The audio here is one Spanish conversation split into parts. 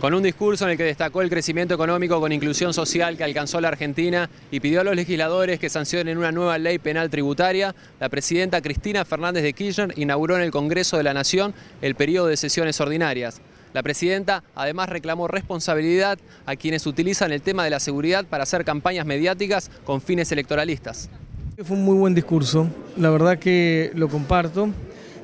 con un discurso en el que destacó el crecimiento económico con inclusión social que alcanzó la Argentina y pidió a los legisladores que sancionen una nueva ley penal tributaria, la presidenta Cristina Fernández de Kirchner inauguró en el Congreso de la Nación el periodo de sesiones ordinarias. La presidenta además reclamó responsabilidad a quienes utilizan el tema de la seguridad para hacer campañas mediáticas con fines electoralistas. Fue un muy buen discurso, la verdad que lo comparto.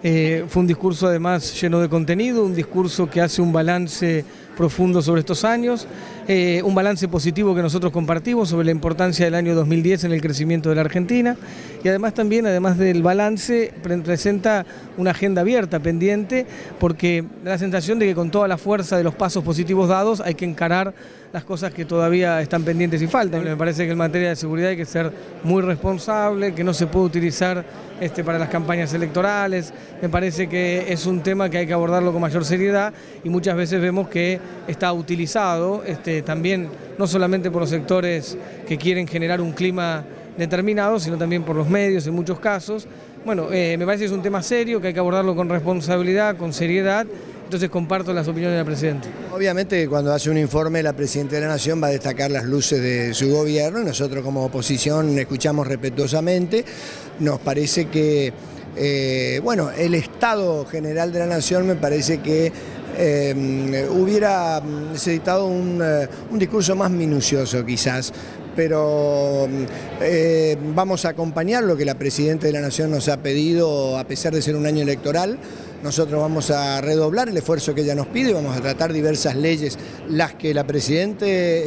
Eh, fue un discurso además lleno de contenido, un discurso que hace un balance profundo sobre estos años, eh, un balance positivo que nosotros compartimos sobre la importancia del año 2010 en el crecimiento de la Argentina y además también, además del balance, presenta una agenda abierta, pendiente, porque da la sensación de que con toda la fuerza de los pasos positivos dados hay que encarar las cosas que todavía están pendientes y faltan. Me parece que en materia de seguridad hay que ser muy responsable, que no se puede utilizar este, para las campañas electorales. Me parece que es un tema que hay que abordarlo con mayor seriedad y muchas veces vemos que está utilizado este, también no solamente por los sectores que quieren generar un clima determinado, sino también por los medios en muchos casos. Bueno, eh, me parece que es un tema serio, que hay que abordarlo con responsabilidad, con seriedad entonces comparto las opiniones de la Presidenta. Obviamente cuando hace un informe la Presidenta de la Nación va a destacar las luces de su gobierno nosotros como oposición escuchamos respetuosamente. Nos parece que, eh, bueno, el Estado General de la Nación me parece que eh, hubiera necesitado un, eh, un, discurso más minucioso quizás, pero vamos a acompañar lo que la Presidenta de la Nación nos ha pedido a pesar de ser un año electoral. Nosotros vamos a redoblar el esfuerzo que ella nos pide, vamos a tratar diversas leyes, las que la Presidenta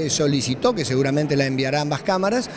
solicitó, que seguramente la enviará a ambas cámaras,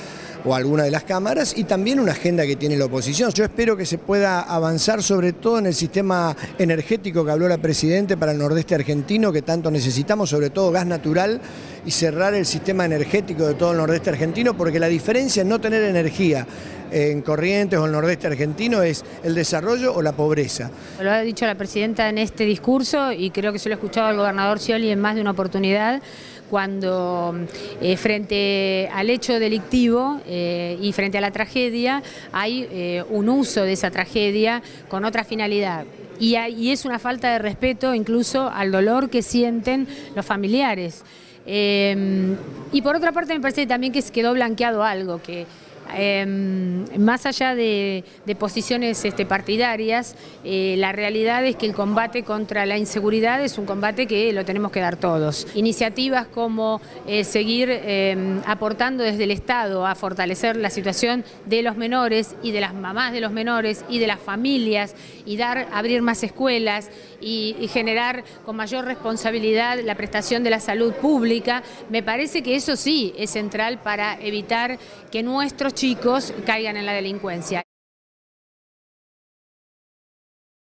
o alguna de las cámaras y también una agenda que tiene la oposición. Yo espero que se pueda avanzar sobre todo en el sistema energético que habló la Presidenta para el nordeste argentino, que tanto necesitamos, sobre todo gas natural, y cerrar el sistema energético de todo el nordeste argentino, porque la diferencia en no tener energía en Corrientes o el nordeste argentino es el desarrollo o la pobreza. Lo ha dicho la Presidenta en este discurso y creo que se lo he escuchado al gobernador Scioli en más de una oportunidad, cuando eh, frente al hecho delictivo eh, y frente a la tragedia hay eh, un uso de esa tragedia con otra finalidad. Y, y, es una falta de respeto incluso al dolor que sienten los familiares. y por otra parte me parece también que quedó blanqueado algo, que Em, más allá de, posiciones este, partidarias, eh, la realidad es que el combate contra la inseguridad es un combate que lo tenemos que dar todos. Iniciativas como eh, seguir em, aportando desde el Estado a fortalecer la situación de los menores y de las mamás de los menores y de las familias y dar, abrir más escuelas y, y generar con mayor responsabilidad la prestación de la salud pública, me parece que eso sí es central para evitar que nuestros chicos caigan en la delincuencia.